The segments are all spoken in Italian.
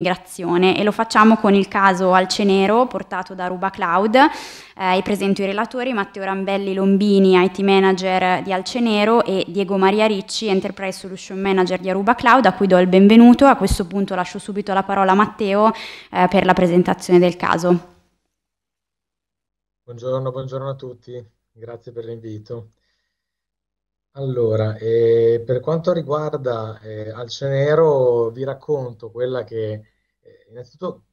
e lo facciamo con il caso Alcenero portato da Ruba Cloud. Eh, presento i relatori Matteo Rambelli Lombini, IT Manager di Alcenero e Diego Maria Ricci, Enterprise Solution Manager di Aruba Cloud, a cui do il benvenuto. A questo punto lascio subito la parola a Matteo eh, per la presentazione del caso. Buongiorno, buongiorno a tutti, grazie per l'invito. Allora, eh, per quanto riguarda eh, Alcenero, vi racconto quella che, eh, innanzitutto,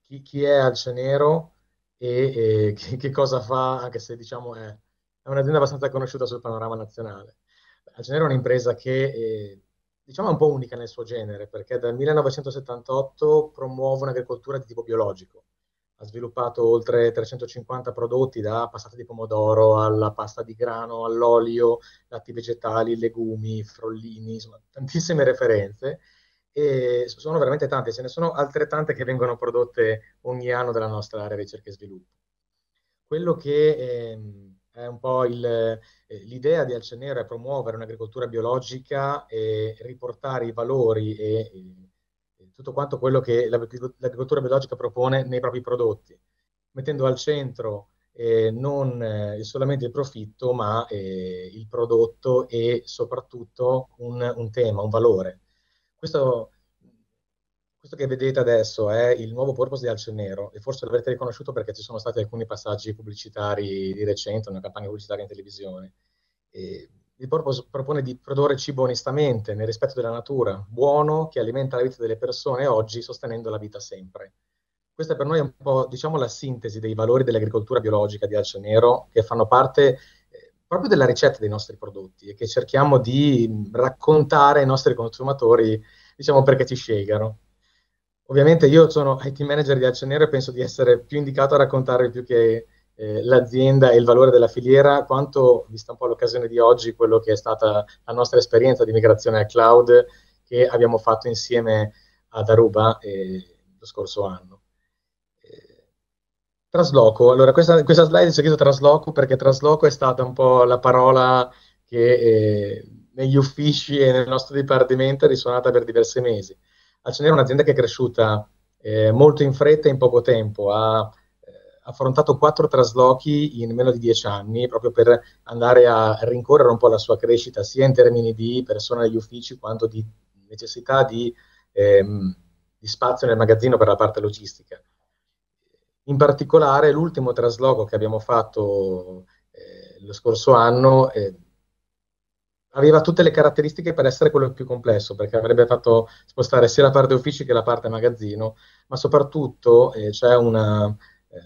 chi, chi, è Alcenero e, e che, che, cosa fa, anche se diciamo è, è, un'azienda abbastanza conosciuta sul panorama nazionale. Alcenero è un'impresa che eh, diciamo è un po' unica nel suo genere, perché dal 1978 promuove un'agricoltura di tipo biologico ha sviluppato oltre 350 prodotti, da passata di pomodoro alla pasta di grano, all'olio, latti vegetali, legumi, frollini, insomma, tantissime referenze. E sono veramente tante, ce ne sono altrettante che vengono prodotte ogni anno dalla nostra area ricerca e sviluppo. Quello che eh, è un po' il, eh, l'idea di Alcenero è promuovere un'agricoltura biologica e riportare i valori e, e tutto quanto quello che l'agricoltura biologica propone nei propri prodotti, mettendo al centro eh, non eh, solamente il profitto, ma eh, il prodotto e soprattutto un, un tema, un valore. Questo, questo, che vedete adesso è il nuovo purpose di Alce Nero e forse l'avrete riconosciuto perché ci sono stati alcuni passaggi pubblicitari di recente, una campagna pubblicitaria in televisione. E il purpose propone di produrre cibo onestamente, nel rispetto della natura, buono, che alimenta la vita delle persone oggi, sostenendo la vita sempre. Questa per noi è un po', diciamo, la sintesi dei valori dell'agricoltura biologica di Alce Nero, che fanno parte eh, proprio della ricetta dei nostri prodotti e che cerchiamo di raccontare ai nostri consumatori, diciamo, perché ci scelgano. Ovviamente io sono IT manager di Alce Nero e penso di essere più indicato a raccontare più che eh, l'azienda e il valore della filiera, quanto, vista un po' l'occasione di oggi, quello che è stata la nostra esperienza di migrazione al cloud che abbiamo fatto insieme ad Aruba eh, lo scorso anno. Eh, trasloco, allora questa, questa slide c'è scritto trasloco perché trasloco è stata un po' la parola che eh, negli uffici e nel nostro dipartimento è risuonata per diversi mesi. Alcenera è un'azienda che è cresciuta eh, molto in fretta e in poco tempo, ha affrontato quattro traslochi in meno di dieci anni, proprio per andare a rincorrere un po' la sua crescita, sia in termini di persone negli uffici, quanto di necessità di, ehm, di spazio nel magazzino per la parte logistica. In particolare, l'ultimo trasloco che abbiamo fatto eh, lo scorso anno eh, aveva tutte le caratteristiche per essere quello più complesso, perché avrebbe fatto spostare sia la parte uffici che la parte magazzino, ma soprattutto eh, c'è una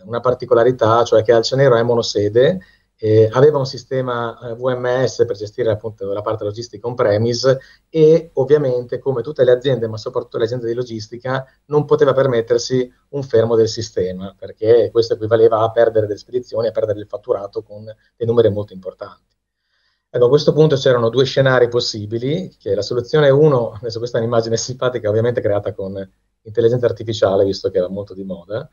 una particolarità, cioè che Alcenero è monosede, eh, aveva un sistema eh, VMS per gestire appunto la parte logistica on-premise e ovviamente come tutte le aziende, ma soprattutto le aziende di logistica, non poteva permettersi un fermo del sistema, perché questo equivaleva a perdere delle spedizioni, a perdere il fatturato con dei numeri molto importanti. Ecco, a questo punto c'erano due scenari possibili, che la soluzione 1, adesso questa è un'immagine simpatica ovviamente creata con intelligenza artificiale, visto che era molto di moda,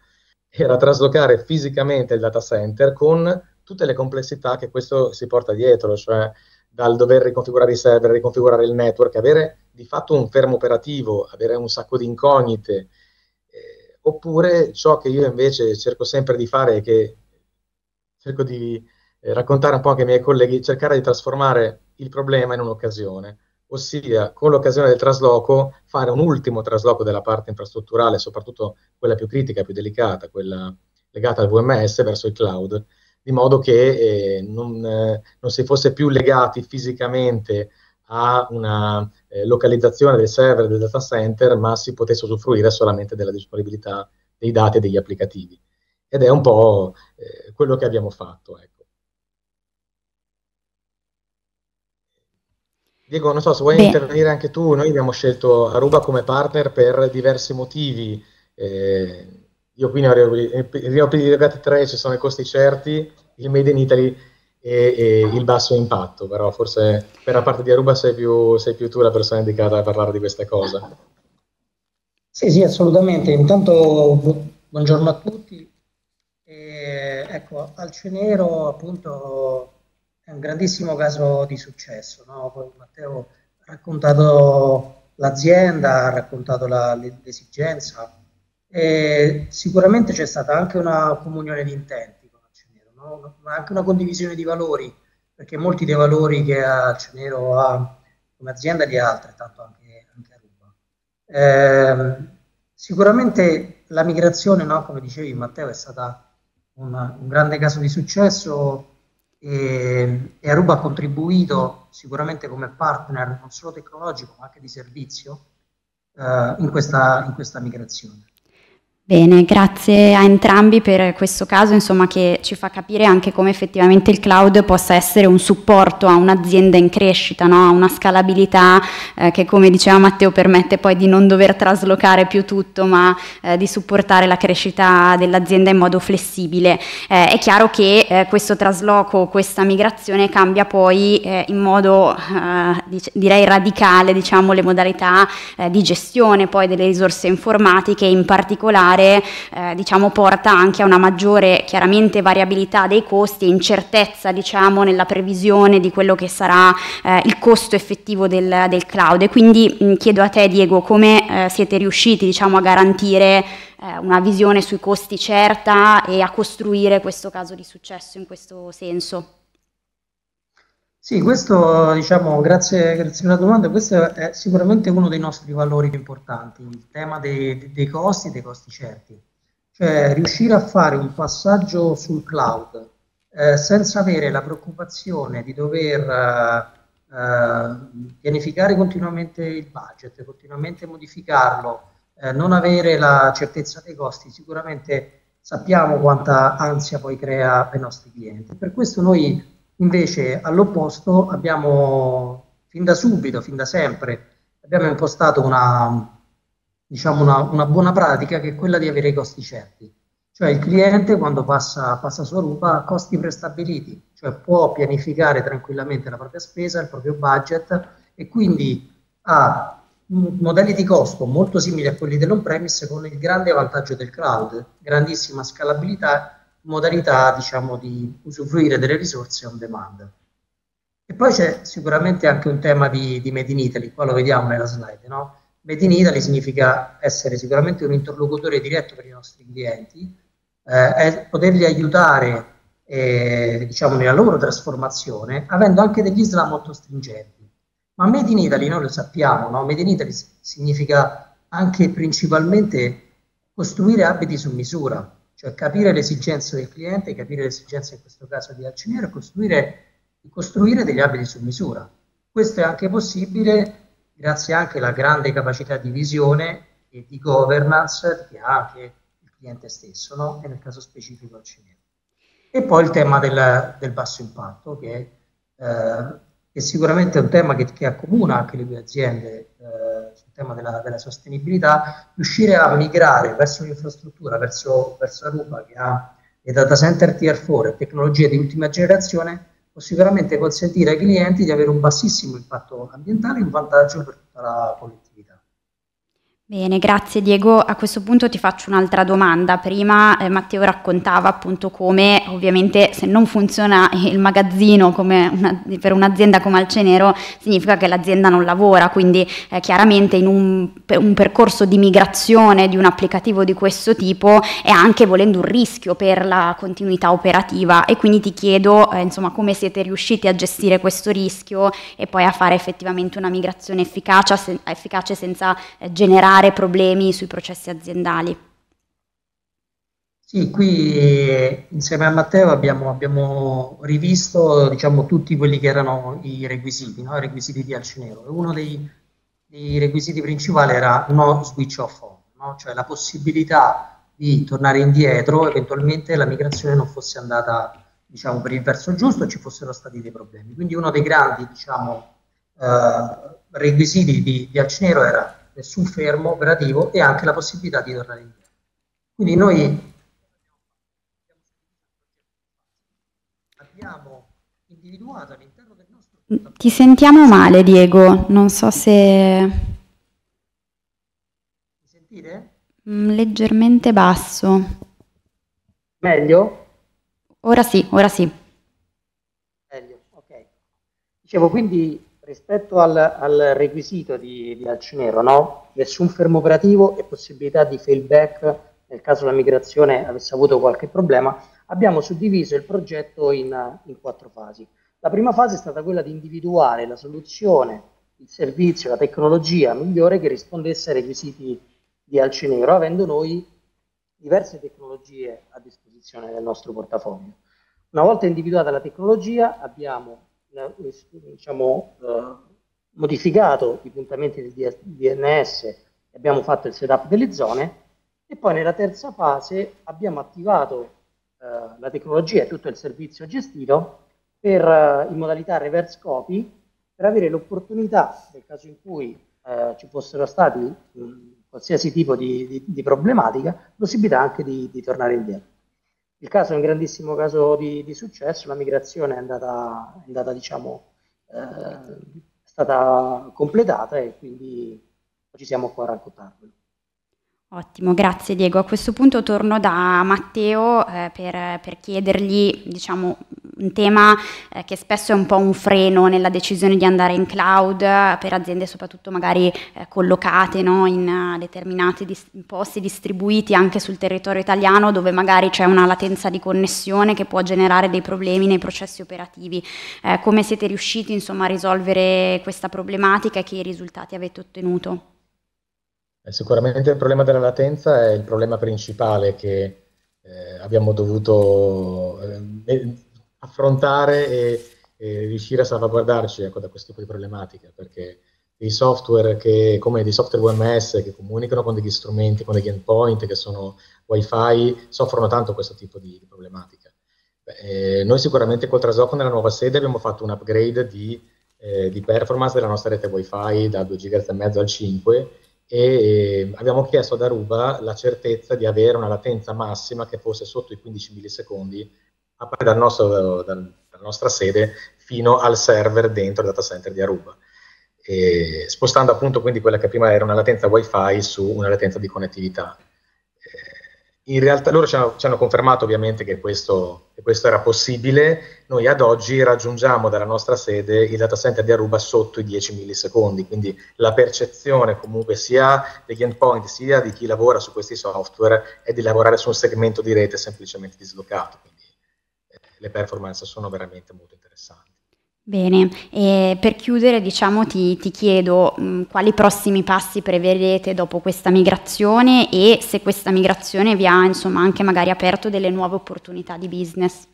era traslocare fisicamente il data center con tutte le complessità che questo si porta dietro, cioè dal dover riconfigurare i server, riconfigurare il network, avere di fatto un fermo operativo, avere un sacco di incognite, eh, oppure ciò che io invece cerco sempre di fare e che cerco di eh, raccontare un po' anche ai miei colleghi, cercare di trasformare il problema in un'occasione ossia con l'occasione del trasloco fare un ultimo trasloco della parte infrastrutturale, soprattutto quella più critica, più delicata, quella legata al VMS verso il cloud, di modo che eh, non, eh, non, si fosse più legati fisicamente a una eh, localizzazione del server del data center, ma si potesse usufruire solamente della disponibilità dei dati e degli applicativi. Ed è un po' eh, quello che abbiamo fatto. Ecco. Diego, non so se vuoi Beh. intervenire anche tu, noi abbiamo scelto Aruba come partner per diversi motivi. Eh, io qui ne ho rilegati tre, ci sono i costi certi, il Made in Italy e, e, il basso impatto, però forse per la parte di Aruba sei più, sei più tu la persona indicata a parlare di queste cose. Sì, sì, assolutamente. Intanto buongiorno a tutti. E, ecco, Alcenero appunto un grandissimo caso di successo. No? Poi Matteo ha raccontato l'azienda, ha raccontato la, l'esigenza. E sicuramente c'è stata anche una comunione di intenti con Alcenero, no? anche una condivisione di valori, perché molti dei valori che Alcenero ha come azienda li ha altrettanto anche, anche a Ruba. Eh, sicuramente la migrazione, no? come dicevi Matteo, è stata una, un grande caso di successo e, e Aruba ha contribuito sicuramente come partner non solo tecnologico ma anche di servizio eh, in, questa, in questa migrazione. Bene, grazie a entrambi per questo caso, insomma, che ci fa capire anche come effettivamente il cloud possa essere un supporto a un'azienda in crescita, no? a una scalabilità eh, che, come diceva Matteo, permette poi di non dover traslocare più tutto, ma eh, di supportare la crescita dell'azienda in modo flessibile. Eh, è chiaro che eh, questo trasloco, questa migrazione cambia poi eh, in modo, eh, dic- direi, radicale, diciamo, le modalità di gestione poi delle risorse informatiche, in particolare particolare eh, diciamo, porta anche a una maggiore chiaramente variabilità dei costi e incertezza diciamo, nella previsione di quello che sarà eh, il costo effettivo del, del cloud. E quindi mh, chiedo a te Diego come eh, siete riusciti diciamo, a garantire eh, una visione sui costi certa e a costruire questo caso di successo in questo senso. Sì, questo diciamo, grazie, grazie per la domanda, questo è sicuramente uno dei nostri valori più importanti, il tema dei, dei costi, dei costi certi, cioè riuscire a fare un passaggio sul cloud eh, senza avere la preoccupazione di dover eh, eh, pianificare continuamente il budget, continuamente modificarlo, eh, non avere la certezza dei costi, sicuramente sappiamo quanta ansia poi crea ai nostri clienti. Per questo noi Invece, all'opposto, abbiamo fin da subito, fin da sempre, abbiamo impostato una, diciamo una, una, buona pratica che è quella di avere i costi certi. Cioè il cliente quando passa, passa su Aruba ha costi prestabiliti, cioè può pianificare tranquillamente la propria spesa, il proprio budget e quindi ha modelli di costo molto simili a quelli dell'on-premise con il grande vantaggio del cloud, grandissima scalabilità modalità diciamo, di usufruire delle risorse on demand. E poi c'è sicuramente anche un tema di, di Made in Italy, qua lo vediamo nella slide. No? Made in Italy significa essere sicuramente un interlocutore diretto per i nostri clienti, eh, poterli aiutare eh, diciamo, nella loro trasformazione, avendo anche degli ISLA molto stringenti. Ma Made in Italy, noi lo sappiamo, no? Made in Italy significa anche principalmente costruire abiti su misura, cioè capire le esigenze del cliente, capire le esigenze in questo caso di Alciniero e costruire, costruire degli abiti su misura. Questo è anche possibile grazie anche alla grande capacità di visione e di governance che ha anche il cliente stesso, no? e nel caso specifico Alciniero. E poi il tema del, del basso impatto, che, eh, che sicuramente è un tema che, che accomuna anche le due aziende. Eh, tema della, della, sostenibilità, riuscire a migrare verso un'infrastruttura, verso, verso Aruba che ha i data center tier 4 e tecnologie di ultima generazione, può sicuramente consentire ai clienti di avere un bassissimo impatto ambientale e un vantaggio per tutta la collettività. Bene, grazie Diego. A questo punto ti faccio un'altra domanda. Prima eh, Matteo raccontava appunto come ovviamente se non funziona il magazzino una, per un'azienda come Alcenero significa che l'azienda non lavora, quindi eh, chiaramente in un, un, percorso di migrazione di un applicativo di questo tipo è anche volendo un rischio per la continuità operativa e quindi ti chiedo eh, insomma come siete riusciti a gestire questo rischio e poi a fare effettivamente una migrazione efficace, se, efficace senza eh, generare creare problemi sui processi aziendali. Sì, qui insieme a Matteo abbiamo, abbiamo rivisto diciamo, tutti quelli che erano i requisiti, no? i requisiti di Alcinero. Uno dei, dei, requisiti principali era no switch off on, no? cioè la possibilità di tornare indietro eventualmente la migrazione non fosse andata diciamo, per il verso giusto e ci fossero stati dei problemi. Quindi uno dei grandi diciamo, eh, requisiti di, di Alcinero era nessun fermo operativo e anche la possibilità di tornare indietro. Quindi noi abbiamo individuato all'interno del nostro... Ti sentiamo male Diego, non so se... Mi sentite? Mm, leggermente basso. Meglio? Ora sì, ora sì. Meglio, ok. Dicevo, quindi rispetto al, al requisito di, di Alcenero, no? nessun fermo operativo e possibilità di failback nel caso la migrazione avesse avuto qualche problema, abbiamo suddiviso il progetto in, in quattro fasi. La prima fase è stata quella di individuare la soluzione, il servizio, la tecnologia migliore che rispondesse ai requisiti di Alcenero, avendo noi diverse tecnologie a disposizione del nostro portafoglio. Una volta individuata la tecnologia abbiamo diciamo, eh, modificato i puntamenti del DNS abbiamo fatto il setup delle zone e poi nella terza fase abbiamo attivato eh, la tecnologia e tutto il servizio gestito per, eh, in modalità reverse copy per avere l'opportunità, nel caso in cui eh, ci fossero stati mh, qualsiasi tipo di, di, di problematica, possibilità anche di, di, tornare indietro. Il caso è un grandissimo caso di, successo, la migrazione è andata, è andata diciamo, eh, è stata completata e quindi ci siamo qua a raccontarvelo. Ottimo, grazie Diego. A questo punto torno da Matteo eh, per, per, chiedergli diciamo, un tema eh, che spesso è un po' un freno nella decisione di andare in cloud per aziende soprattutto magari eh, collocate no, in uh, determinati dis- posti distribuiti anche sul territorio italiano dove magari c'è una latenza di connessione che può generare dei problemi nei processi operativi. Eh, come siete riusciti insomma, a risolvere questa problematica e che risultati avete ottenuto? Eh, sicuramente il problema della latenza è il problema principale che eh, abbiamo dovuto eh, affrontare e, e, riuscire a salvaguardarci ecco, da questo tipo di problematica, perché dei software che, come dei software UMS che comunicano con degli strumenti, con degli endpoint che sono wifi, soffrono tanto questo tipo di, problematica. Beh, eh, noi sicuramente col Trasocco nella nuova sede abbiamo fatto un upgrade di, eh, di performance della nostra rete wifi da 2 GHz e mezzo al 5 e abbiamo chiesto ad Aruba la certezza di avere una latenza massima che fosse sotto i 15 millisecondi a partire dal nostro, dal, dalla nostra sede fino al server dentro il data center di Aruba, e spostando appunto quindi quella che prima era una latenza wifi su una latenza di connettività in realtà loro ci hanno, ci hanno confermato ovviamente che questo, che questo, era possibile. Noi ad oggi raggiungiamo dalla nostra sede il data center di Aruba sotto i 10 millisecondi, quindi la percezione comunque sia degli endpoint sia di chi lavora su questi software è di lavorare su un segmento di rete semplicemente dislocato. Le performance sono veramente molto interessanti. Bene, e per chiudere diciamo, ti, ti chiedo mh, quali prossimi passi prevedete dopo questa migrazione e se questa migrazione vi ha insomma, anche magari aperto delle nuove opportunità di business.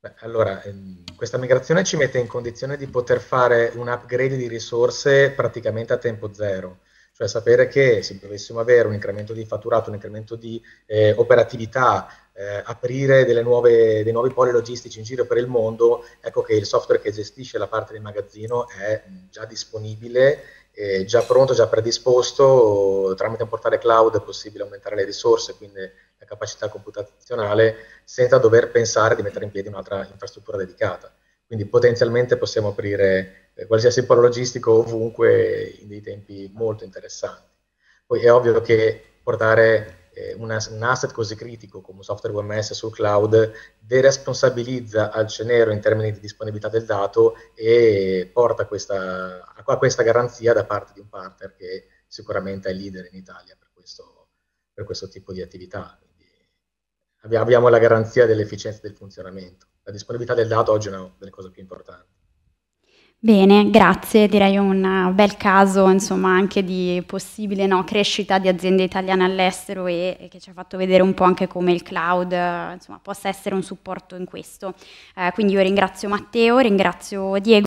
Beh, allora, ehm, questa migrazione ci mette in condizione di poter fare un upgrade di risorse praticamente a tempo zero cioè sapere che se dovessimo avere un incremento di fatturato, un incremento di eh, operatività, eh, aprire nuove, dei nuovi poli logistici in giro per il mondo, ecco che il software che gestisce la parte del magazzino è già disponibile, eh, già pronto, già predisposto, tramite un portale cloud è possibile aumentare le risorse, quindi la capacità computazionale, senza dover pensare di mettere in piedi un'altra infrastruttura dedicata. Quindi potenzialmente possiamo aprire eh, qualsiasi polo logistico ovunque in dei tempi molto interessanti. Poi è ovvio che portare un asset così critico come un software UMS sul cloud deresponsabilizza al cenero in termini di disponibilità del dato e porta questa, a questa garanzia da parte di un partner che sicuramente è leader in Italia per questo, per questo tipo di attività. Quindi abbiamo la garanzia dell'efficienza del funzionamento. La disponibilità del dato oggi è una delle cose più importanti. Bene, grazie, direi un bel caso insomma anche di possibile no, crescita di aziende italiane all'estero e, e, che ci ha fatto vedere un po' anche come il cloud insomma, possa essere un supporto in questo. Eh, quindi io ringrazio Matteo, ringrazio Diego.